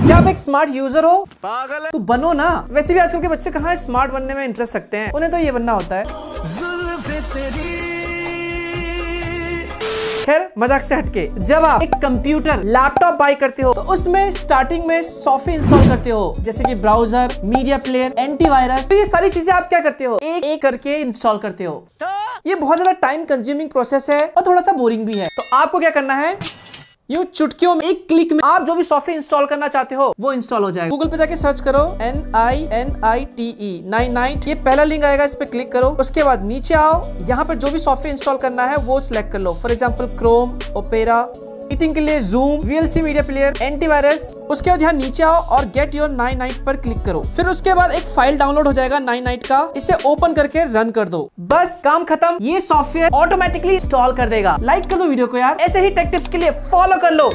क्या आप एक स्मार्ट यूज़र हो? पागल तो बनो ना। वैसे भी आजकल के बच्चे कहाँ स्मार्ट बनने में इंटरेस्ट रखते हैं? उन्हें तो ये बनना होता है। खैर मज़ाक से हटके जब आप एक कंप्यूटर लैपटॉप बाय करते हो तो उसमें स्टार्टिंग में सॉफ्टवेयर इंस्टॉल करते हो जैसे कि ब्राउज़र मीडिया प्लेयर एंटीवायरस तो ये सारी चीज़ें आप क्या करते हो? एक एक करके इंस्टॉल करते हो। ये बहुत ज़्यादा टाइम कंज्यूमिंग प्रोसेस है और थोड़ा सा बोरिंग भी है। तो आपको क्या करना है? यू चुटकियों में, एक क्लिक में, आप जो भी सॉफ्टवेयर इंस्टॉल करना चाहते हो, वो इंस्टॉल हो जाएगा। गूगल पे जाके सर्च करो N I N I T E nine nine, ये पहला लिंक आएगा, इस पे क्लिक करो, उसके बाद नीचे आओ, यहाँ पर जो भी सॉफ्टवेयर इंस्टॉल करना है, वो सिलेक्ट कर लो। For example Chrome Opera meeting के लिए Zoom VLC media player antivirus उसके बाद यहाँ नीचे आओ और गेट योर नाइन नाइट पर क्लिक करो। फिर उसके बाद एक फ़ाइल डाउनलोड हो जाएगा नाइन नाइट का। इसे ओपन करके रन कर दो। बस, काम खत्म। ये सॉफ्टवेयर ऑटोमेटिकली इंस्टॉल कर देगा। लाइक कर दो वीडियो को यार। ऐसे ही टेक टिप्स के लिए फॉलो कर लो।